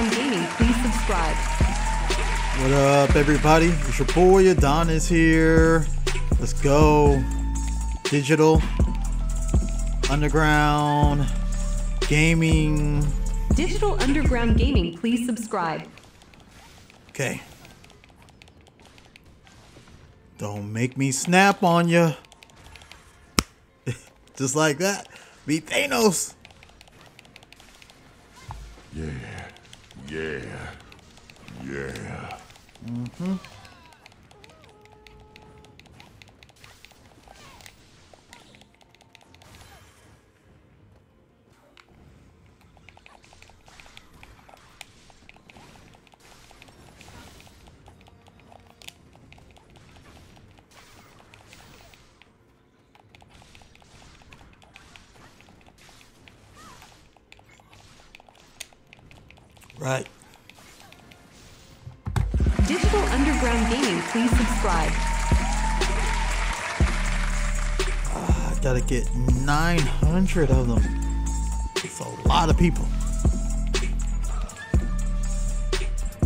Underground Gaming, please subscribe. What up, everybody? It's your boy Adonis here. Let's go. Digital, underground, gaming. Digital Underground Gaming, please subscribe. Okay. Don't make me snap on you. Just like that. Beat Thanos. Yeah, yeah, yeah. Mm-hmm. Right. Digital Underground Gaming, please subscribe. Ah, I gotta get 900 of them. It's a lot of people.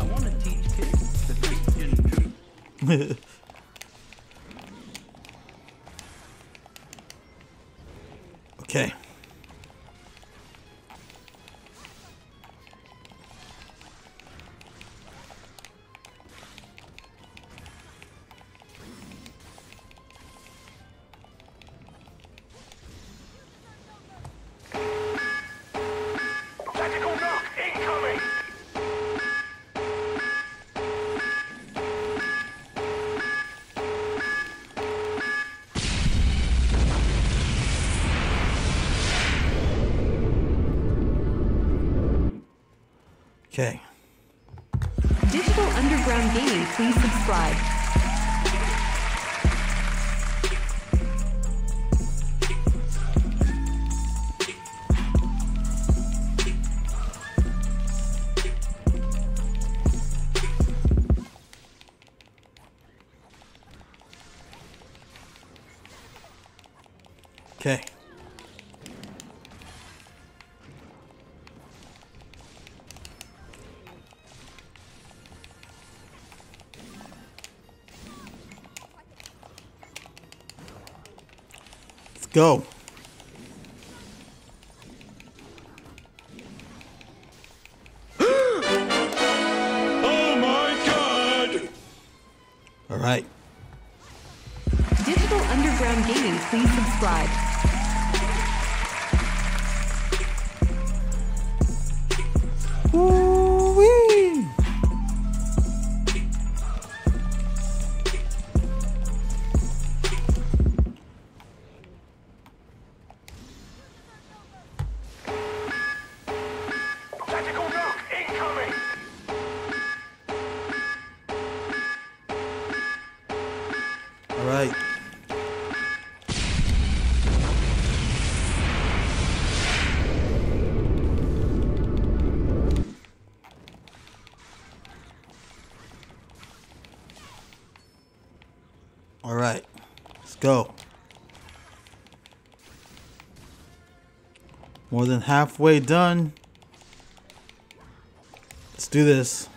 I want to teach kids the Christian truth. okay. Okay. Digital Underground Gaming, please subscribe. Go. Oh my god! All right. Digital Underground Gaming, please subscribe. Go. More than halfway done. Let's do this.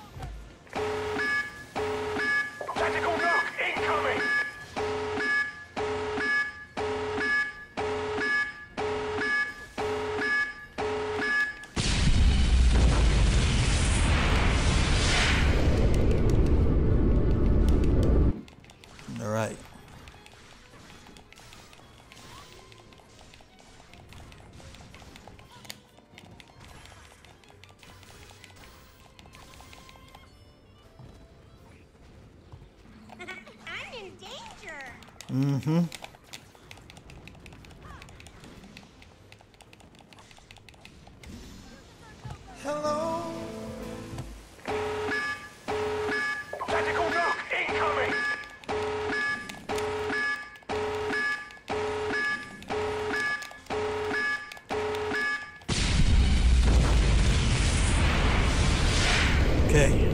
Danger. Mm-hmm. Tactical knock incoming. Okay.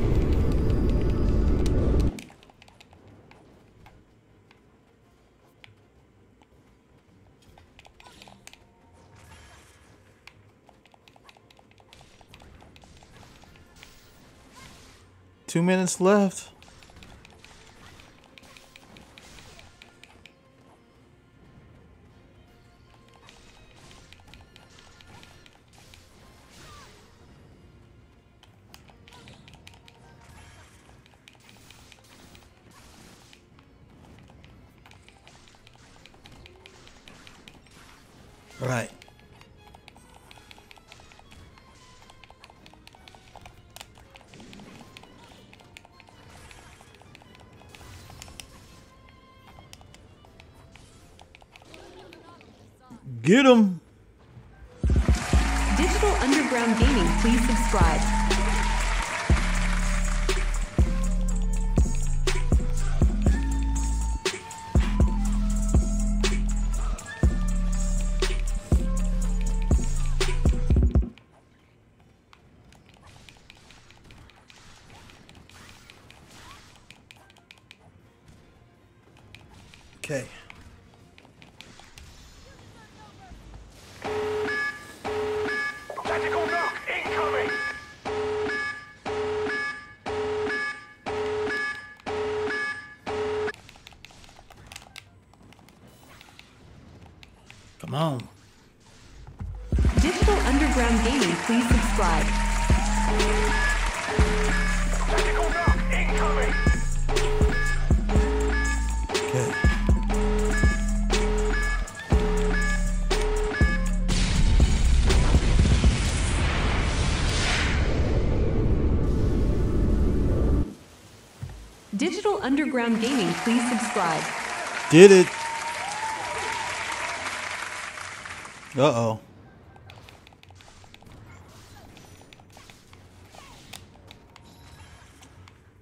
Two minutes left. Right. Get him. Digital Underground Gaming, please subscribe. Okay. Come on. Digital Underground Gaming, please subscribe. Tactical nuke incoming! Okay. Digital Underground Gaming, please subscribe. Did it. Uh oh.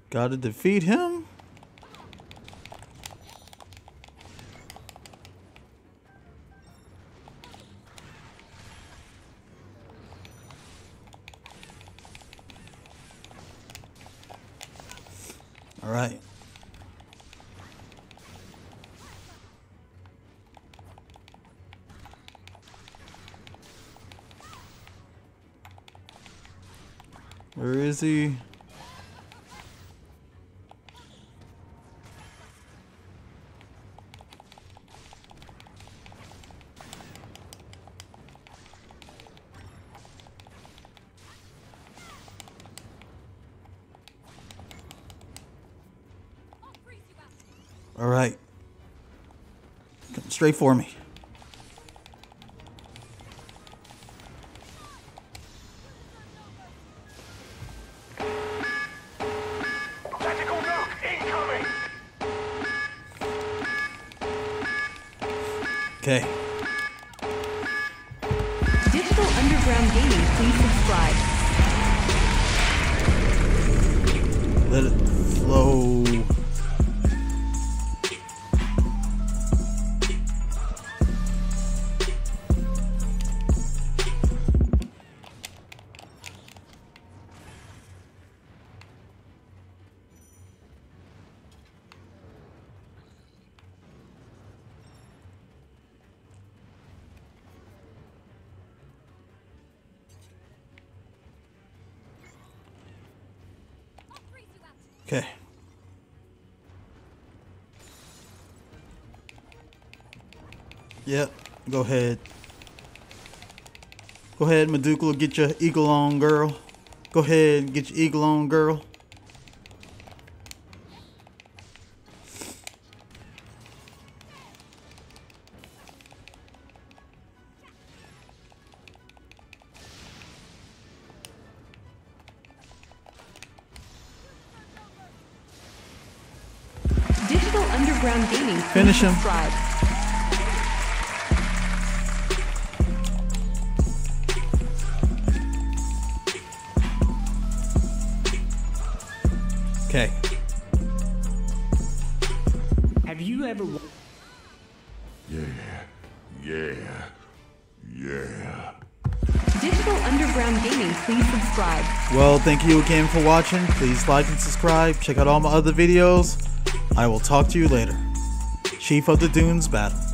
Gotta defeat him? All right. Where is he? All right. Come straight for me. Okay. Digital Underground Gaming, please subscribe. Let it flow. Okay. Yep. Go ahead. Go ahead, Medulla. Get your eagle on, girl. Go ahead, get your eagle on, girl. Underground Gaming, Finish him. subscribe. Okay. Have you ever wa- Yeah, yeah. Digital Underground Gaming, please subscribe. Well, thank you again for watching. Please like and subscribe. Check out all my other videos. I will talk to you later. Chief of the Dunes Battle.